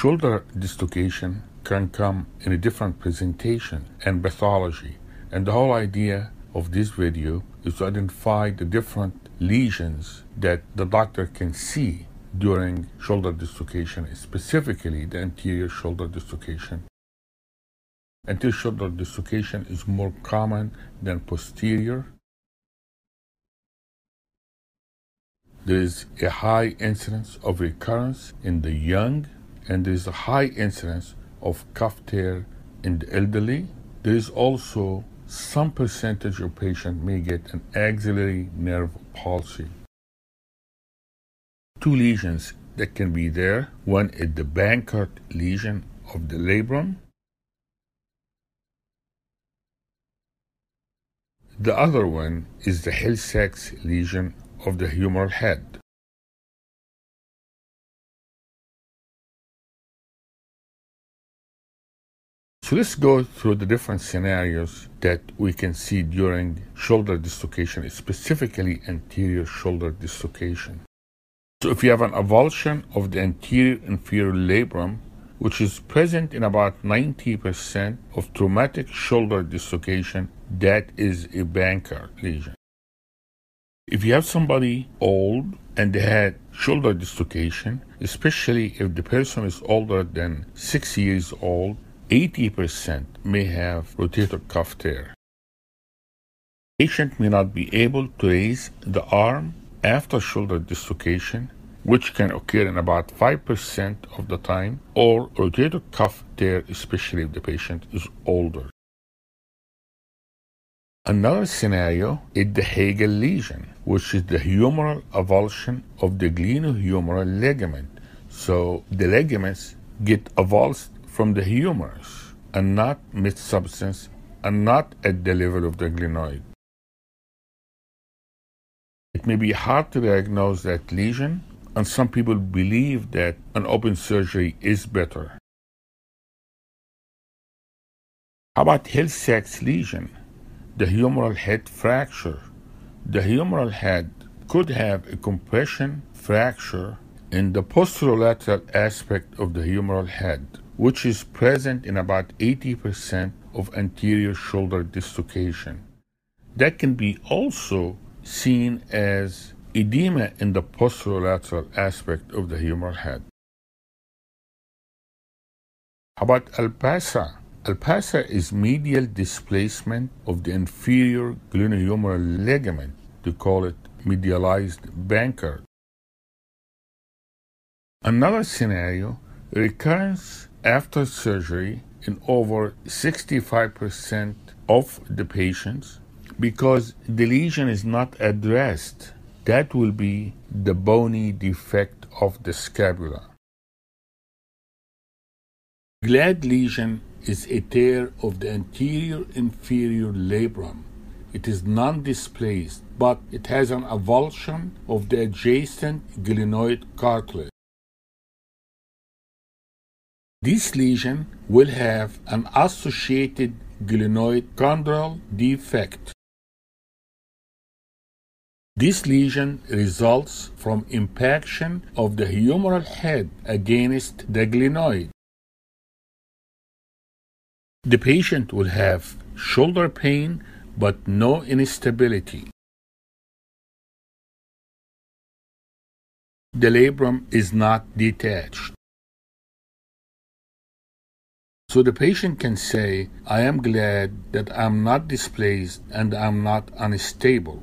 Shoulder dislocation can come in a different presentation and pathology, and the whole idea of this video is to identify the different lesions that the doctor can see during shoulder dislocation, specifically the anterior shoulder dislocation. Anterior shoulder dislocation is more common than posterior. There is a high incidence of recurrence in the young, and there is a high incidence of cuff tear in the elderly. There is also some percentage of patients may get an axillary nerve palsy. Two lesions that can be there. One is the Bankart lesion of the labrum. The other one is the Hill-Sachs lesion of the humeral head. So let's go through the different scenarios that we can see during shoulder dislocation, specifically anterior shoulder dislocation. So if you have an avulsion of the anterior inferior labrum, which is present in about 90% of traumatic shoulder dislocation, that is a Bankart lesion. If you have somebody old and they had shoulder dislocation, especially if the person is older than six years old, 80% may have rotator cuff tear. Patient may not be able to raise the arm after shoulder dislocation, which can occur in about 5% of the time, or rotator cuff tear, especially if the patient is older. Another scenario is the HAGL lesion, which is the humeral avulsion of the glenohumeral ligament. So the ligaments get avulsed from the humerus and not mid substance and not at the level of the glenoid. It may be hard to diagnose that lesion, and some people believe that an open surgery is better. How about Hill-Sachs lesion? The humeral head fracture. The humeral head could have a compression fracture in the posterolateral aspect of the humeral head, which is present in about 80% of anterior shoulder dislocation. That can be also seen as edema in the posterolateral aspect of the humeral head. How about ALPSA? ALPSA is medial displacement of the inferior glenohumeral ligament, to call it medialized Bankart. Another scenario, recurrence after surgery in over 65% of the patients because the lesion is not addressed. That will be the bony defect of the scapula. GLAD lesion is a tear of the anterior inferior labrum. It is non displaced, but it has an avulsion of the adjacent glenoid cartilage. This lesion will have an associated glenoid chondral defect. This lesion results from impaction of the humeral head against the glenoid. The patient will have shoulder pain but no instability. The labrum is not detached. So the patient can say, I am glad that I'm not displaced and I'm not unstable.